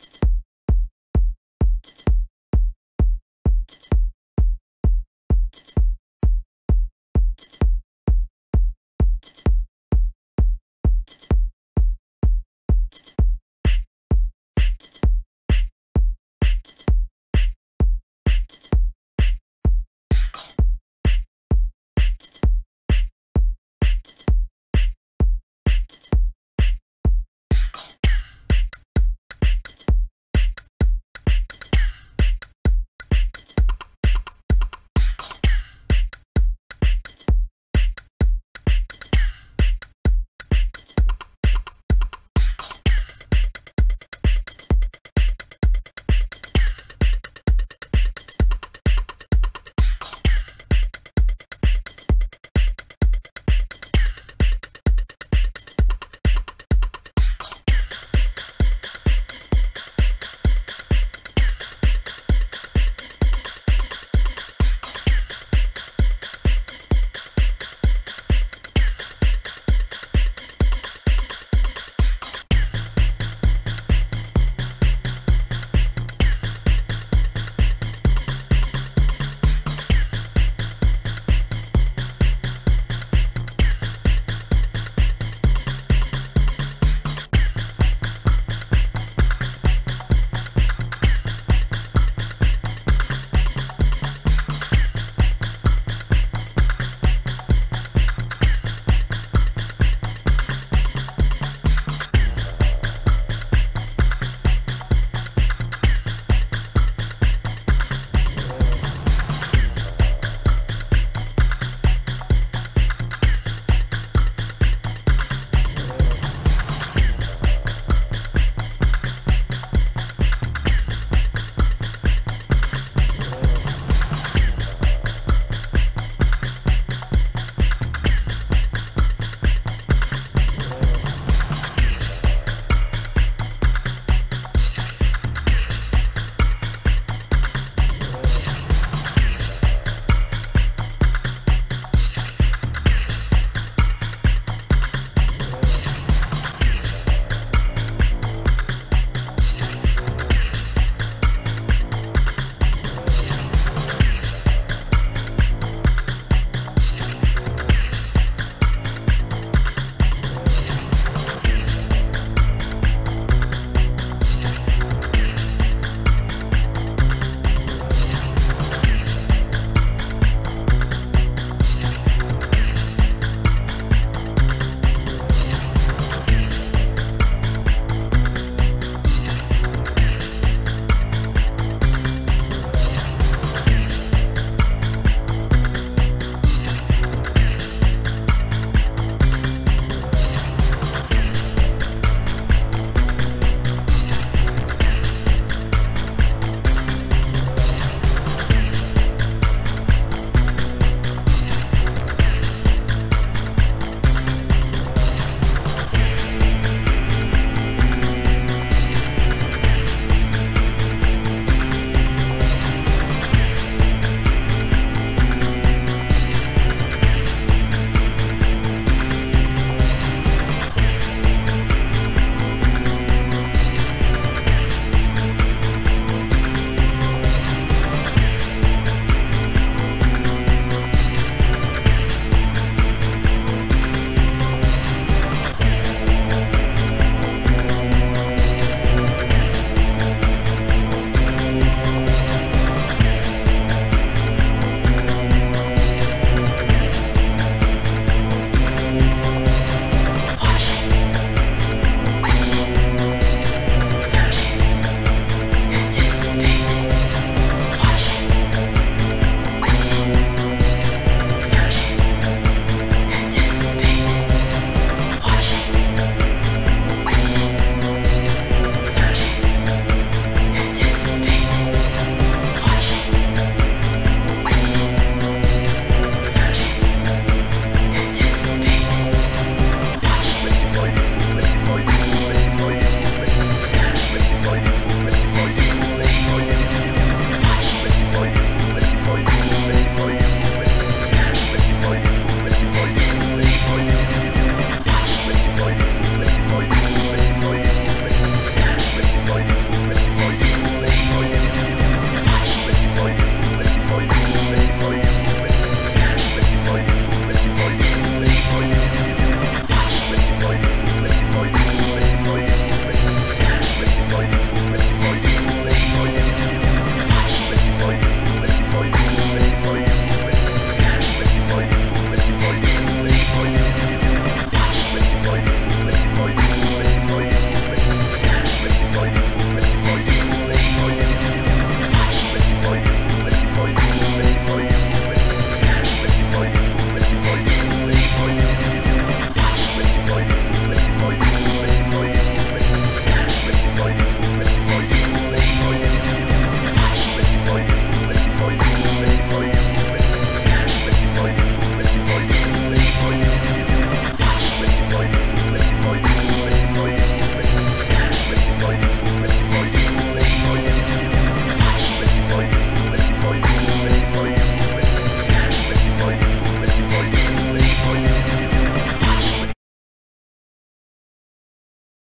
짜잔. 짜잔. 짜잔.